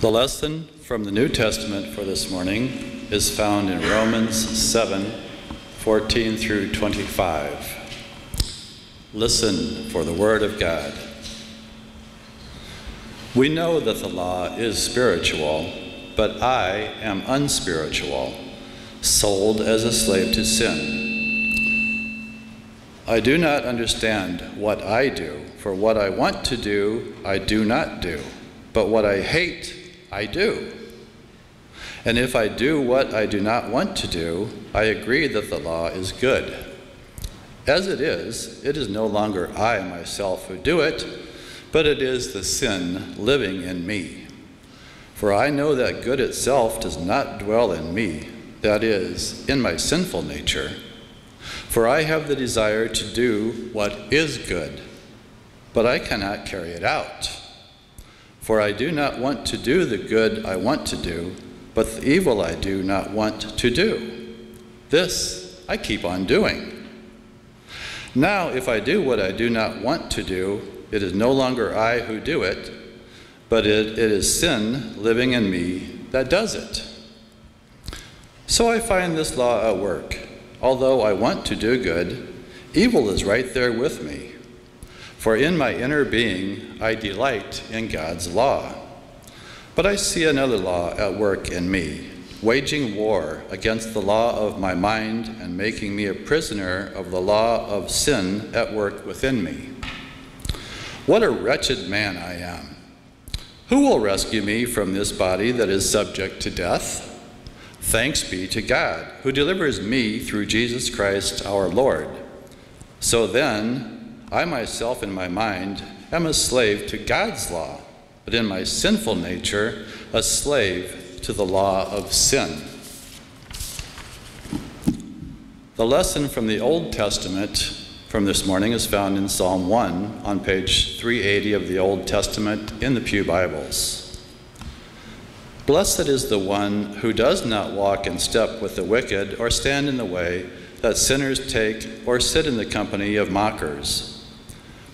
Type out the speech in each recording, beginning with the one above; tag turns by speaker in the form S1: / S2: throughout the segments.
S1: The lesson from the New Testament for this morning is found in Romans 7 14 through 25. Listen for the Word of God. We know that the law is spiritual, but I am unspiritual, sold as a slave to sin. I do not understand what I do, for what I want to do, I do not do, but what I hate, I do. And if I do what I do not want to do, I agree that the law is good. As it is, it is no longer I myself who do it, but it is the sin living in me. For I know that good itself does not dwell in me, that is, in my sinful nature. For I have the desire to do what is good, but I cannot carry it out. For I do not want to do the good I want to do, but the evil I do not want to do. This I keep on doing. Now, if I do what I do not want to do, it is no longer I who do it, but it, it is sin living in me that does it. So I find this law at work. Although I want to do good, evil is right there with me. For in my inner being, I delight in God's law. But I see another law at work in me, waging war against the law of my mind and making me a prisoner of the law of sin at work within me. What a wretched man I am! Who will rescue me from this body that is subject to death? Thanks be to God, who delivers me through Jesus Christ our Lord. So then, I myself in my mind am a slave to God's law, but in my sinful nature, a slave to the law of sin. The lesson from the Old Testament from this morning is found in Psalm 1 on page 380 of the Old Testament in the Pew Bibles. Blessed is the one who does not walk in step with the wicked, or stand in the way that sinners take, or sit in the company of mockers,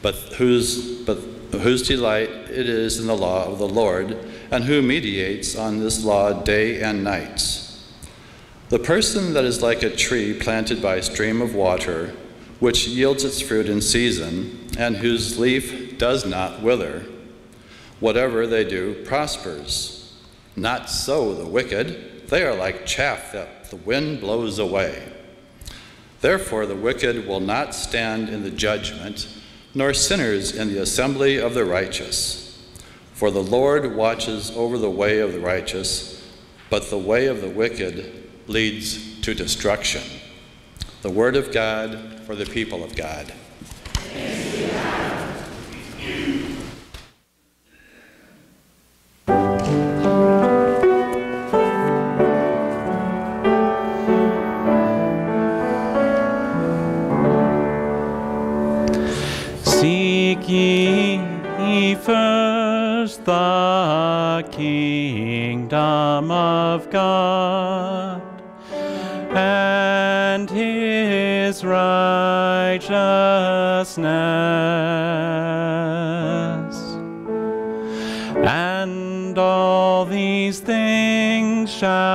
S1: but whose, but whose delight it is in the law of the Lord, and who meditates on this law day and night. The person that is like a tree planted by a stream of water, which yields its fruit in season, and whose leaf does not wither, whatever they do prospers. Not so the wicked. They are like chaff that the wind blows away. Therefore, the wicked will not stand in the judgment, nor sinners in the assembly of the righteous. For the Lord watches over the way of the righteous, but the way of the wicked leads to destruction. The word of God for the people of God.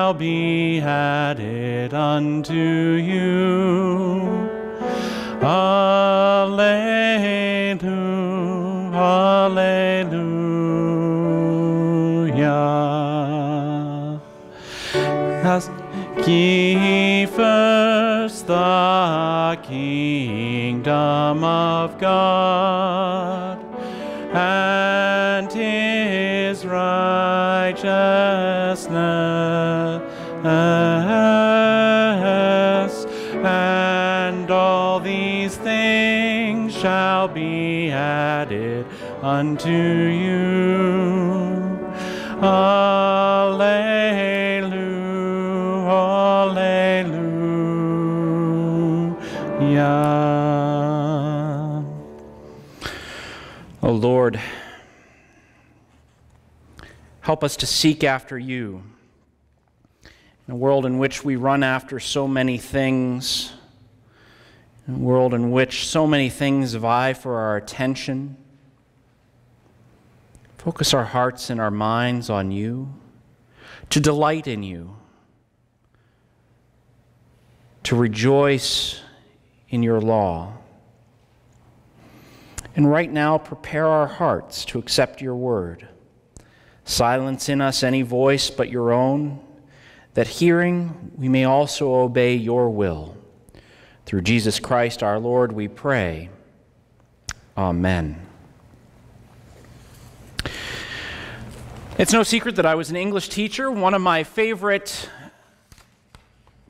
S2: Shall be added unto you. Alleluia, Alleluia. Ask ye first the kingdom of God added unto you. Alleluia, Alleluia. O Lord, help us to seek after you. In a world in which we run after so many things, in a world in which so many things vie for our attention, Focus our hearts and our minds on you, to delight in you, to rejoice in your law. And right now, prepare our hearts to accept your word. Silence in us any voice but your own, that hearing we may also obey your will. Through Jesus Christ our Lord, we pray. Amen. It's no secret that I was an English teacher. One of my favorite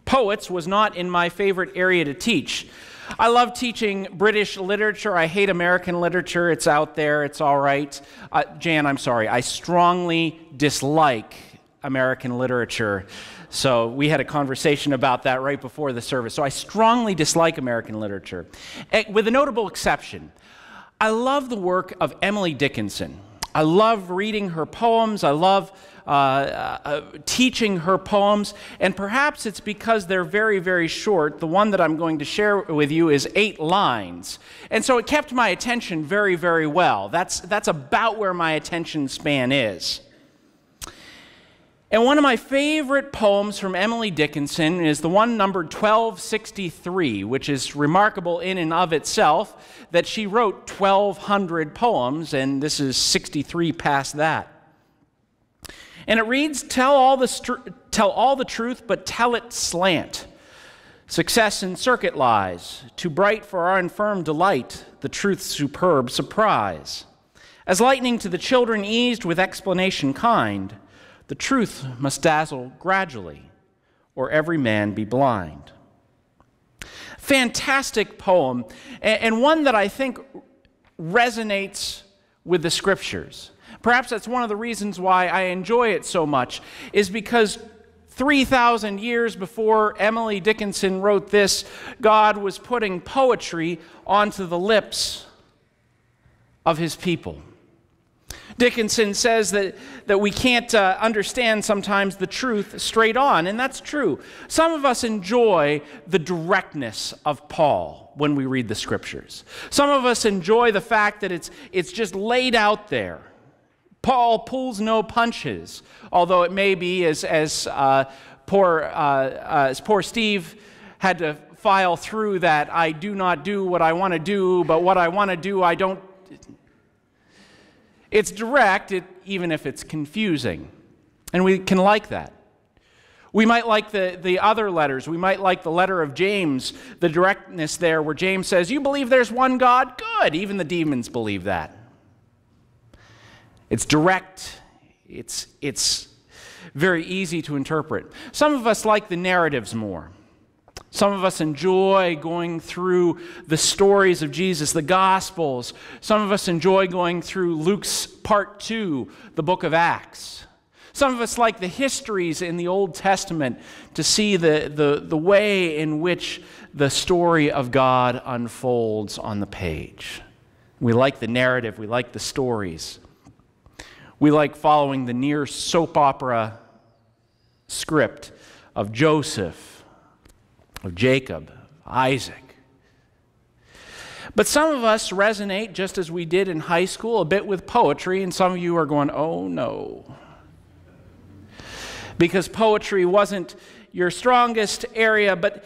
S2: poets was not in my favorite area to teach. I love teaching British literature. I hate American literature. It's out there, it's all right. Uh, Jan, I'm sorry. I strongly dislike American literature. So we had a conversation about that right before the service. So I strongly dislike American literature, eh, with a notable exception. I love the work of Emily Dickinson. I love reading her poems. I love uh, uh, teaching her poems, and perhaps it's because they're very, very short. The one that I'm going to share with you is eight lines. And so it kept my attention very, very well. That's, that's about where my attention span is. And one of my favorite poems from Emily Dickinson is the one numbered 1263, which is remarkable in and of itself that she wrote 1,200 poems, and this is 63 past that. And it reads Tell all the, tell all the truth, but tell it slant. Success in circuit lies, too bright for our infirm delight, the truth's superb surprise. As lightning to the children eased with explanation kind, the truth must dazzle gradually, or every man be blind. Fantastic poem, and one that I think resonates with the scriptures. Perhaps that's one of the reasons why I enjoy it so much, is because 3,000 years before Emily Dickinson wrote this, God was putting poetry onto the lips of his people. Dickinson says that, that we can't uh, understand sometimes the truth straight on, and that's true. Some of us enjoy the directness of Paul when we read the scriptures. Some of us enjoy the fact that it's, it's just laid out there. Paul pulls no punches, although it may be as, as, uh, poor, uh, uh as poor Steve had to file through that I do not do what I want to do, but what I want to do I don't it's direct, it, even if it's confusing. And we can like that. We might like the, the other letters. We might like the letter of James, the directness there, where James says, You believe there's one God? Good. Even the demons believe that. It's direct, it's, it's very easy to interpret. Some of us like the narratives more. Some of us enjoy going through the stories of Jesus, the Gospels. Some of us enjoy going through Luke's part two, the book of Acts. Some of us like the histories in the Old Testament to see the, the, the way in which the story of God unfolds on the page. We like the narrative, we like the stories. We like following the near soap opera script of Joseph of Jacob, Isaac. But some of us resonate, just as we did in high school, a bit with poetry, and some of you are going, oh no. Because poetry wasn't your strongest area, but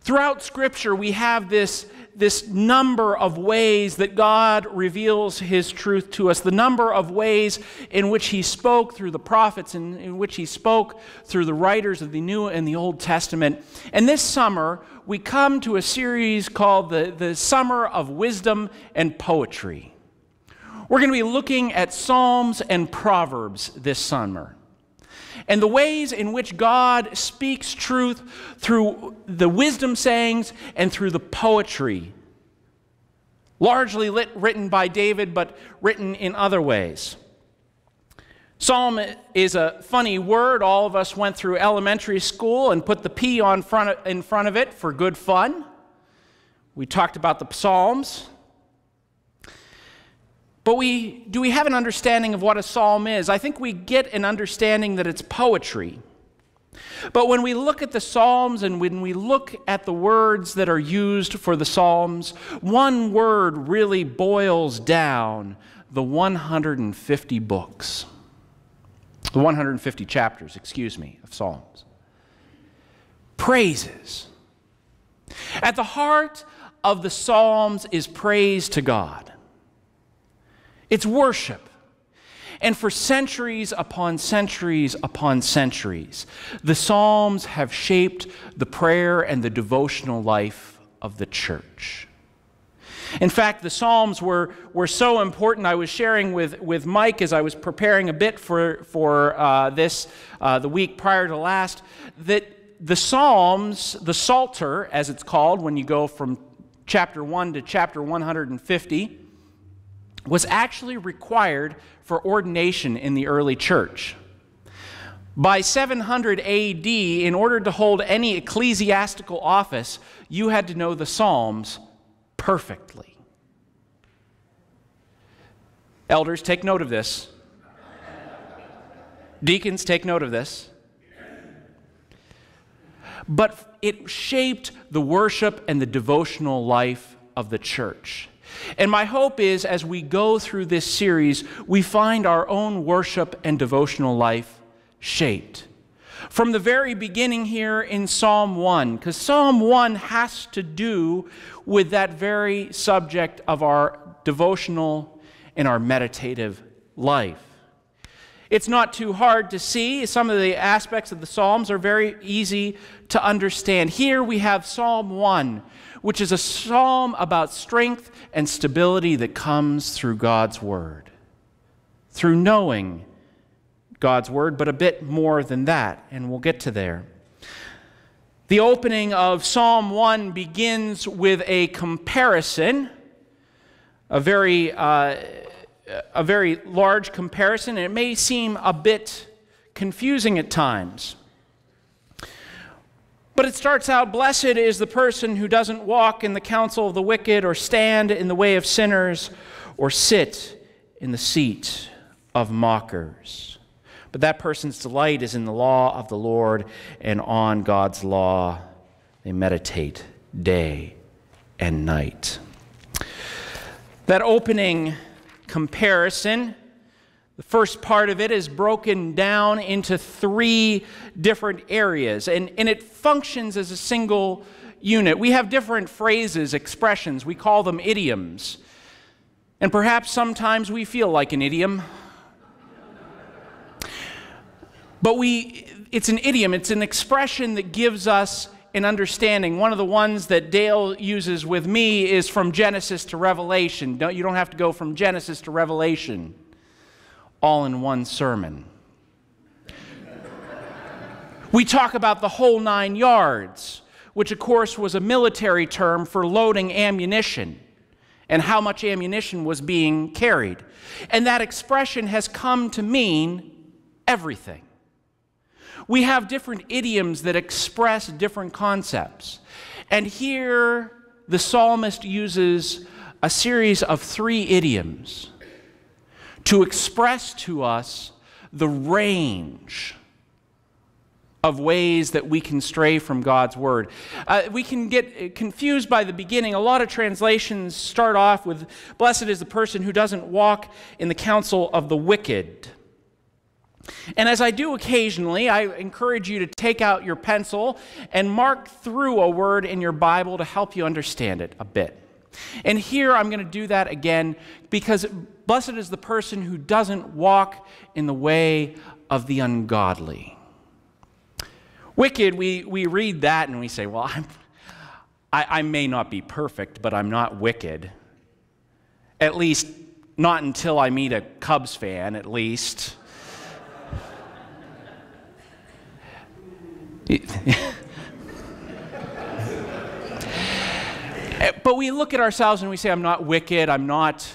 S2: throughout Scripture we have this this number of ways that God reveals His truth to us, the number of ways in which He spoke through the prophets and in which He spoke through the writers of the New and the Old Testament. And this summer, we come to a series called the, the Summer of Wisdom and Poetry. We're going to be looking at Psalms and Proverbs this summer and the ways in which God speaks truth through the wisdom sayings and through the poetry, largely lit, written by David, but written in other ways. Psalm is a funny word. All of us went through elementary school and put the P on front of, in front of it for good fun. We talked about the Psalms. But we, do we have an understanding of what a psalm is? I think we get an understanding that it's poetry. But when we look at the Psalms and when we look at the words that are used for the Psalms, one word really boils down the 150 books, the 150 chapters, excuse me, of Psalms. Praises. At the heart of the Psalms is praise to God, it's worship. And for centuries upon centuries upon centuries, the Psalms have shaped the prayer and the devotional life of the church. In fact, the Psalms were, were so important. I was sharing with, with Mike as I was preparing a bit for, for uh, this uh, the week prior to last that the Psalms, the Psalter, as it's called when you go from chapter 1 to chapter 150, was actually required for ordination in the early church. By 700 AD, in order to hold any ecclesiastical office, you had to know the Psalms perfectly. Elders, take note of this. Deacons, take note of this. But it shaped the worship and the devotional life of the church. And my hope is as we go through this series, we find our own worship and devotional life shaped. From the very beginning here in Psalm 1, because Psalm 1 has to do with that very subject of our devotional and our meditative life. It's not too hard to see. Some of the aspects of the Psalms are very easy to understand. Here we have Psalm 1, which is a psalm about strength and stability that comes through God's Word, through knowing God's Word, but a bit more than that, and we'll get to there. The opening of Psalm 1 begins with a comparison, a very, uh, a very large comparison, and it may seem a bit confusing at times. But it starts out Blessed is the person who doesn't walk in the counsel of the wicked, or stand in the way of sinners, or sit in the seat of mockers. But that person's delight is in the law of the Lord, and on God's law they meditate day and night. That opening comparison the first part of it is broken down into three different areas, and, and it functions as a single unit. We have different phrases, expressions, we call them idioms. And perhaps sometimes we feel like an idiom. But we, it's an idiom, it's an expression that gives us an understanding. One of the ones that Dale uses with me is from Genesis to Revelation. Don't, you don't have to go from Genesis to Revelation all in one sermon. we talk about the whole nine yards, which, of course, was a military term for loading ammunition and how much ammunition was being carried. And that expression has come to mean everything. We have different idioms that express different concepts. And here, the psalmist uses a series of three idioms to express to us the range of ways that we can stray from God's word. Uh, we can get confused by the beginning. A lot of translations start off with, Blessed is the person who doesn't walk in the counsel of the wicked. And as I do occasionally, I encourage you to take out your pencil and mark through a word in your Bible to help you understand it a bit. And here I'm going to do that again because blessed is the person who doesn't walk in the way of the ungodly. Wicked, we, we read that and we say, well, I'm, I, I may not be perfect, but I'm not wicked. At least, not until I meet a Cubs fan, at least. But we look at ourselves and we say, I'm not wicked, I'm not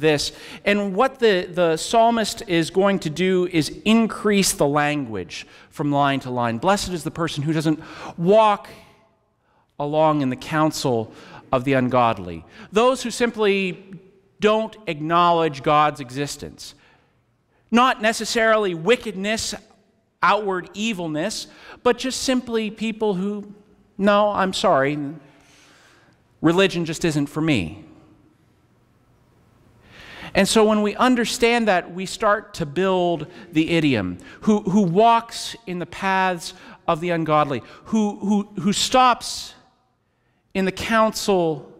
S2: this. And what the, the psalmist is going to do is increase the language from line to line. Blessed is the person who doesn't walk along in the counsel of the ungodly, those who simply don't acknowledge God's existence. Not necessarily wickedness, outward evilness, but just simply people who, no, I'm sorry, Religion just isn't for me. And so when we understand that, we start to build the idiom who, who walks in the paths of the ungodly, who, who, who stops in the counsel,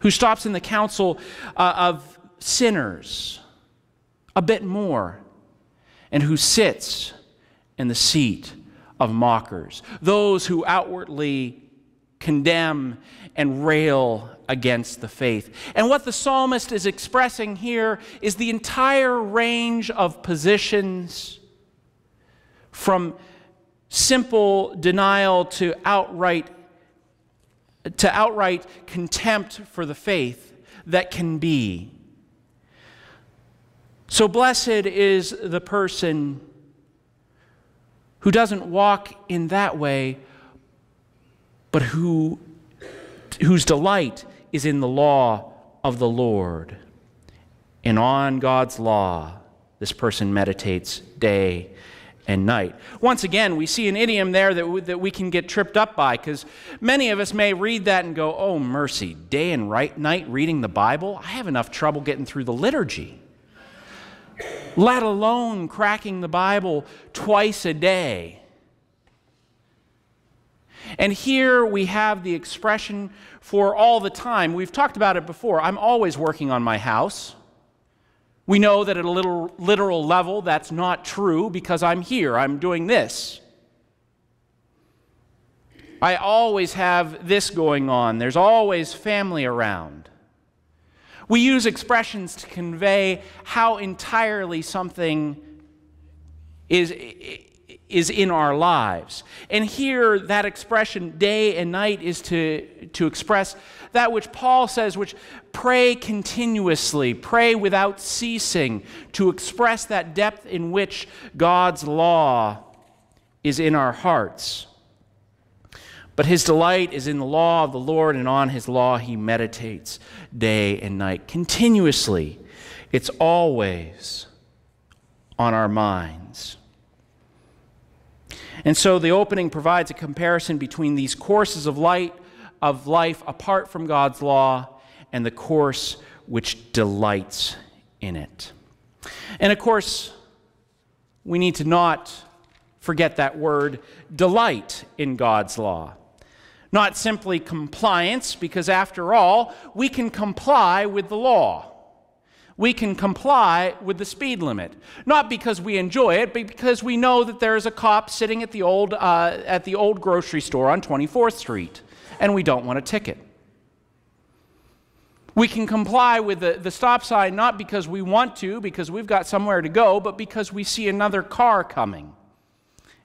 S2: who stops in the counsel uh, of sinners a bit more, and who sits in the seat of mockers, those who outwardly condemn and rail against the faith. And what the psalmist is expressing here is the entire range of positions from simple denial to outright to outright contempt for the faith that can be. So blessed is the person who doesn't walk in that way, but who, whose delight is in the law of the Lord. And on God's law, this person meditates day and night. Once again, we see an idiom there that we, that we can get tripped up by because many of us may read that and go, oh, mercy, day and right, night reading the Bible? I have enough trouble getting through the liturgy let alone cracking the Bible twice a day. And here we have the expression for all the time. We've talked about it before. I'm always working on my house. We know that at a little literal level that's not true because I'm here, I'm doing this. I always have this going on. There's always family around. We use expressions to convey how entirely something is, is in our lives. And here, that expression, day and night, is to, to express that which Paul says, which pray continuously, pray without ceasing, to express that depth in which God's law is in our hearts. But his delight is in the law of the Lord, and on his law he meditates day and night. Continuously, it's always on our minds. And so the opening provides a comparison between these courses of light of life apart from God's law and the course which delights in it. And of course, we need to not forget that word delight in God's law. Not simply compliance, because after all, we can comply with the law. We can comply with the speed limit. Not because we enjoy it, but because we know that there's a cop sitting at the old, uh, at the old grocery store on 24th Street, and we don't want a ticket. We can comply with the, the stop sign not because we want to, because we've got somewhere to go, but because we see another car coming,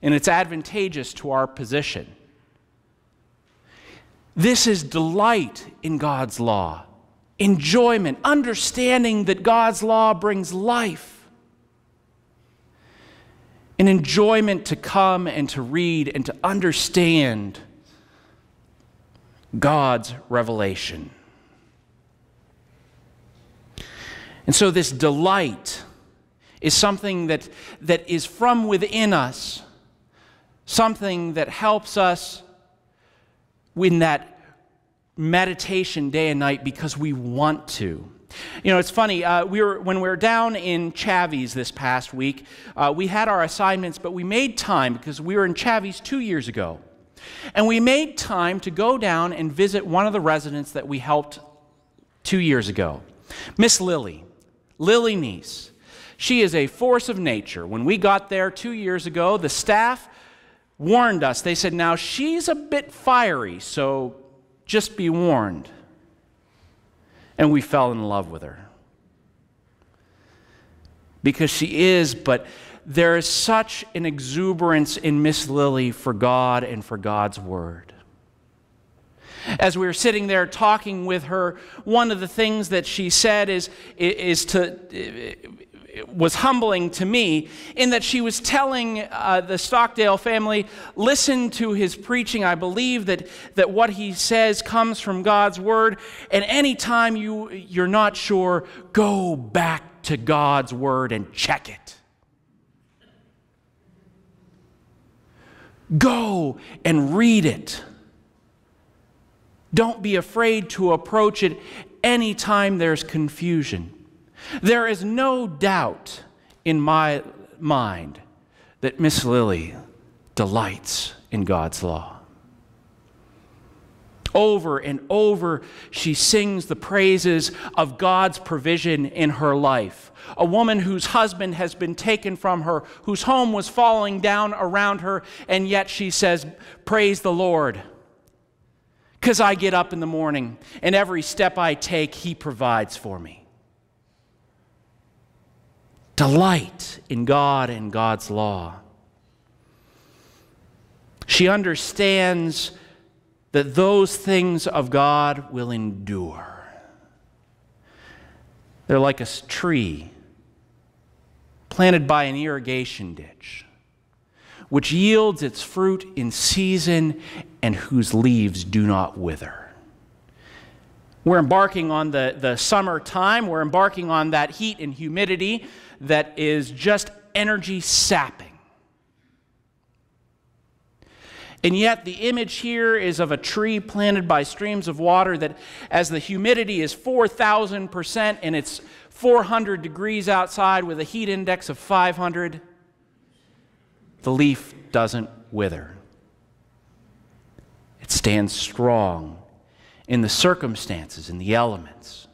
S2: and it's advantageous to our position. This is delight in God's law, enjoyment, understanding that God's law brings life, an enjoyment to come and to read and to understand God's revelation. And so, this delight is something that, that is from within us, something that helps us in that meditation day and night because we want to. You know, it's funny. Uh, we were when we were down in Chavies this past week. Uh, we had our assignments, but we made time because we were in Chavies two years ago, and we made time to go down and visit one of the residents that we helped two years ago, Miss Lily, Lily Niece. She is a force of nature. When we got there two years ago, the staff warned us. They said, Now she's a bit fiery, so just be warned. And we fell in love with her. Because she is, but there is such an exuberance in Miss Lily for God and for God's Word. As we were sitting there talking with her, one of the things that she said is, is to was humbling to me in that she was telling uh, the Stockdale family, listen to his preaching. I believe that, that what he says comes from God's word. And anytime you, you're not sure, go back to God's word and check it. Go and read it. Don't be afraid to approach it anytime there's confusion. There is no doubt in my mind that Miss Lily delights in God's law. Over and over, she sings the praises of God's provision in her life. A woman whose husband has been taken from her, whose home was falling down around her, and yet she says, Praise the Lord. Because I get up in the morning, and every step I take, He provides for me. Delight in God and God's law. She understands that those things of God will endure. They're like a tree planted by an irrigation ditch, which yields its fruit in season and whose leaves do not wither. We're embarking on the, the summer time. We're embarking on that heat and humidity that is just energy sapping. And yet, the image here is of a tree planted by streams of water that, as the humidity is 4,000% and it's 400 degrees outside with a heat index of 500, the leaf doesn't wither. It stands strong in the circumstances, in the elements.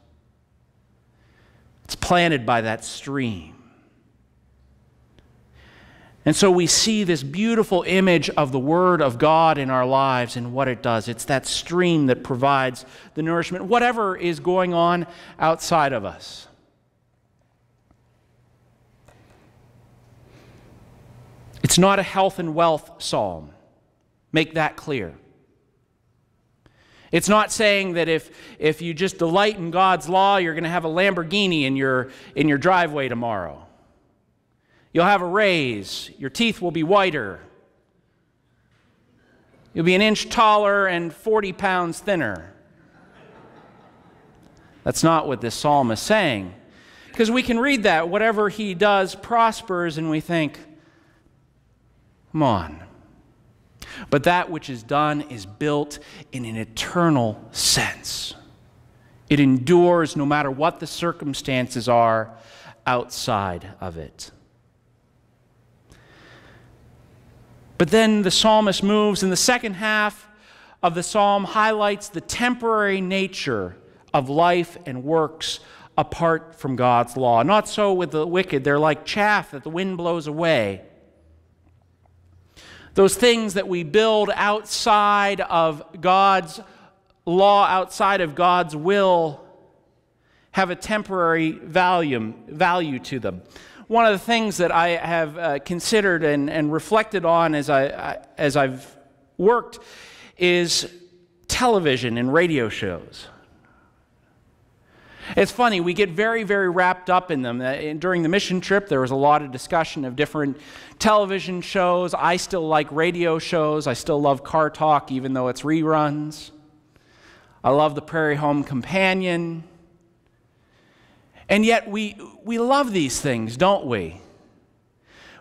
S2: It's planted by that stream. And so we see this beautiful image of the Word of God in our lives and what it does. It's that stream that provides the nourishment, whatever is going on outside of us. It's not a health and wealth psalm. Make that clear. It's not saying that if, if you just delight in God's law, you're going to have a Lamborghini in your, in your driveway tomorrow. You'll have a raise. Your teeth will be whiter. You'll be an inch taller and 40 pounds thinner. That's not what this psalm is saying. Because we can read that, whatever he does prospers, and we think, come on. But that which is done is built in an eternal sense. It endures no matter what the circumstances are outside of it. But then the psalmist moves, and the second half of the psalm highlights the temporary nature of life and works apart from God's law. Not so with the wicked, they're like chaff that the wind blows away. Those things that we build outside of God's law, outside of God's will, have a temporary value, value to them one of the things that I have uh, considered and, and reflected on as, I, I, as I've worked is television and radio shows. It's funny, we get very, very wrapped up in them. Uh, during the mission trip, there was a lot of discussion of different television shows. I still like radio shows. I still love Car Talk, even though it's reruns. I love the Prairie Home Companion. And yet we, we love these things, don't we?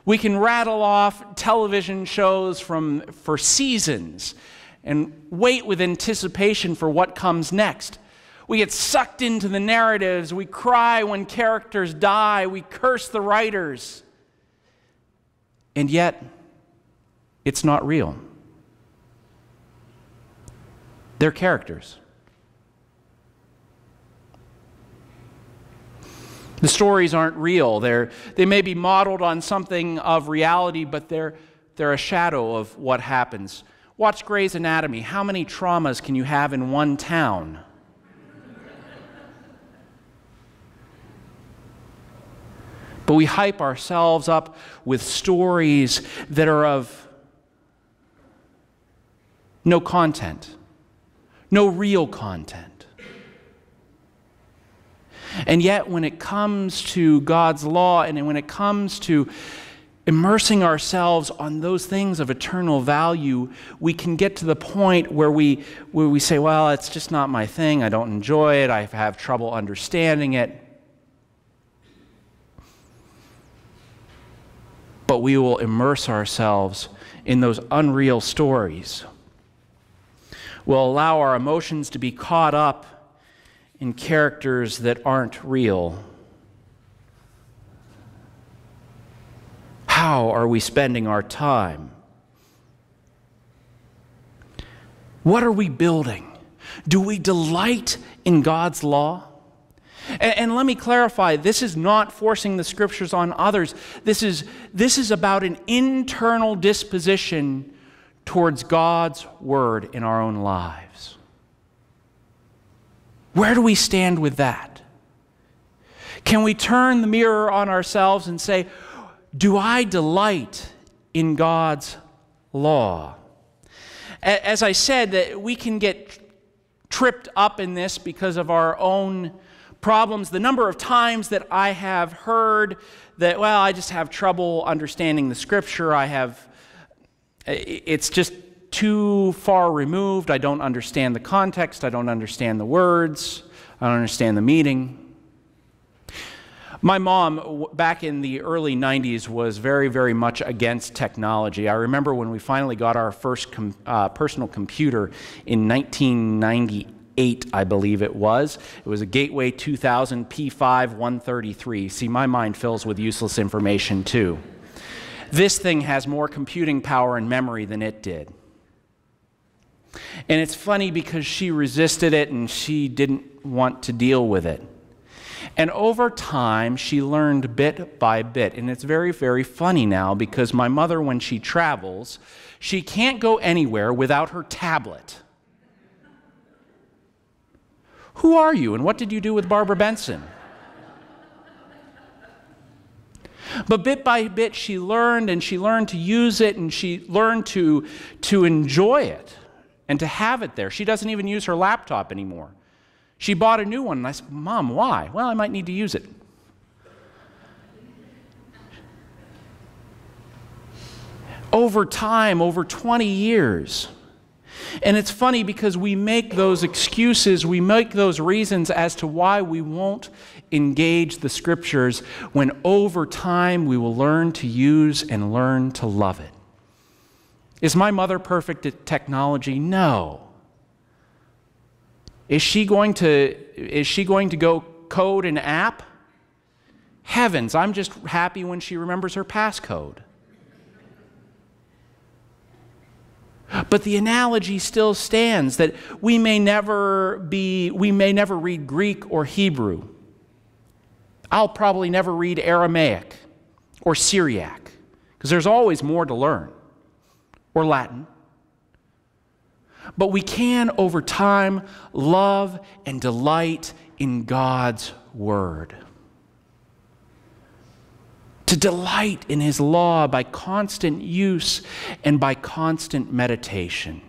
S2: We can rattle off television shows from, for seasons and wait with anticipation for what comes next. We get sucked into the narratives. We cry when characters die. We curse the writers. And yet, it's not real. They're characters. The stories aren't real. They're, they may be modeled on something of reality, but they're, they're a shadow of what happens. Watch Grey's Anatomy. How many traumas can you have in one town? but we hype ourselves up with stories that are of no content, no real content. And yet, when it comes to God's law and when it comes to immersing ourselves on those things of eternal value, we can get to the point where we, where we say, Well, it's just not my thing. I don't enjoy it. I have trouble understanding it. But we will immerse ourselves in those unreal stories. We'll allow our emotions to be caught up in characters that aren't real? How are we spending our time? What are we building? Do we delight in God's law? And, let me clarify this is not forcing the scriptures on others. This is, this is about an internal disposition towards God's word in our own lives. Where do we stand with that? Can we turn the mirror on ourselves and say, Do I delight in God's law? As I said, that we can get tripped up in this because of our own problems. The number of times that I have heard that, well, I just have trouble understanding the scripture. I have, it's just too far removed. I don't understand the context. I don't understand the words. I don't understand the meaning. My mom, back in the early 90s, was very, very much against technology. I remember when we finally got our first com uh, personal computer in 1998, I believe it was. It was a Gateway 2000 P5 133. See, my mind fills with useless information too. This thing has more computing power and memory than it did. And it's funny because she resisted it and she didn't want to deal with it. And over time, she learned bit by bit. And it's very, very funny now because my mother, when she travels, she can't go anywhere without her tablet. Who are you and what did you do with Barbara Benson? But bit by bit, she learned and she learned to use it and she learned to, to enjoy it and to have it there. She doesn't even use her laptop anymore. She bought a new one, and I said, Mom, why? Well, I might need to use it. Over time, over 20 years. And it's funny because we make those excuses, we make those reasons as to why we won't engage the scriptures when over time we will learn to use and learn to love it. Is my mother perfect at technology? No. Is she going to, is she going to go code an app? Heavens, I'm just happy when she remembers her passcode. But the analogy still stands that we may never be, we may never read Greek or Hebrew. I'll probably never read Aramaic or Syriac because there's always more to learn, or Latin. But we can, over time, love and delight in God's Word. To delight in His law by constant use and by constant meditation.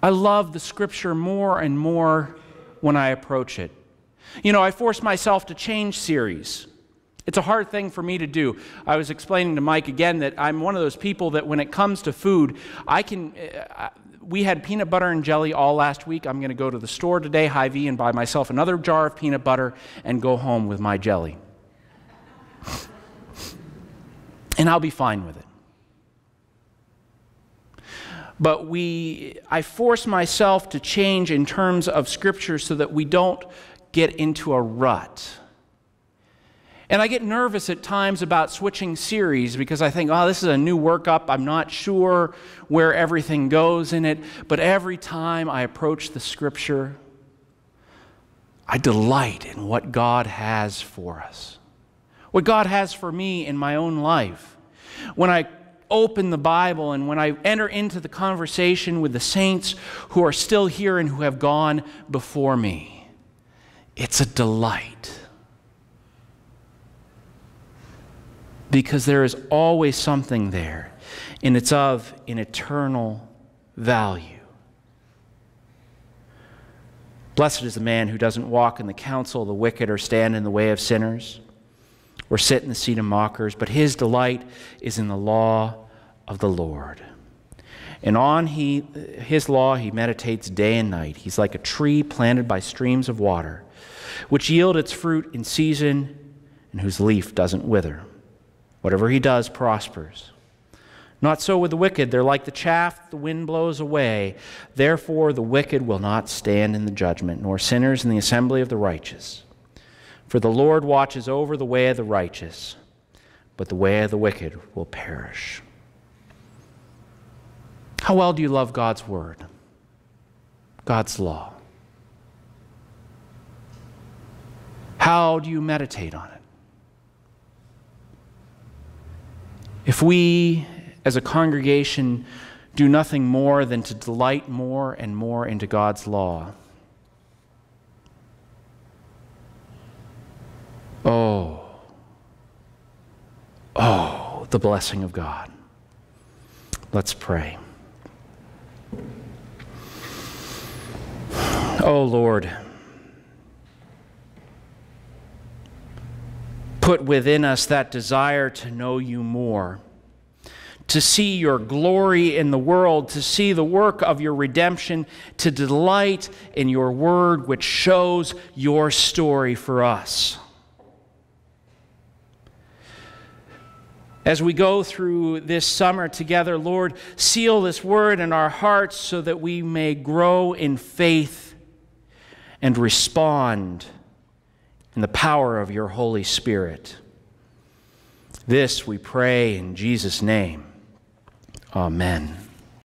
S2: I love the Scripture more and more when I approach it. You know, I force myself to change series. It's a hard thing for me to do. I was explaining to Mike again that I'm one of those people that when it comes to food, I can. Uh, we had peanut butter and jelly all last week. I'm going to go to the store today, Hy-Vee, and buy myself another jar of peanut butter and go home with my jelly. and I'll be fine with it. But we, I force myself to change in terms of Scripture so that we don't get into a rut and I get nervous at times about switching series because I think, oh, this is a new workup. I'm not sure where everything goes in it. But every time I approach the scripture, I delight in what God has for us, what God has for me in my own life. When I open the Bible and when I enter into the conversation with the saints who are still here and who have gone before me, it's a delight. Because there is always something there, and it's of an eternal value. Blessed is the man who doesn't walk in the counsel of the wicked, or stand in the way of sinners, or sit in the seat of mockers, but his delight is in the law of the Lord. And on he, his law he meditates day and night. He's like a tree planted by streams of water, which yield its fruit in season and whose leaf doesn't wither. Whatever he does prospers. Not so with the wicked. They're like the chaff the wind blows away. Therefore, the wicked will not stand in the judgment, nor sinners in the assembly of the righteous. For the Lord watches over the way of the righteous, but the way of the wicked will perish. How well do you love God's word, God's law? How do you meditate on it? If we as a congregation do nothing more than to delight more and more into God's law. Oh, oh, the blessing of God. Let's pray. Oh Lord, put within us that desire to know you more to see your glory in the world, to see the work of your redemption, to delight in your word, which shows your story for us. As we go through this summer together, Lord, seal this word in our hearts so that we may grow in faith and respond in the power of your Holy Spirit. This we pray in Jesus' name. Amen.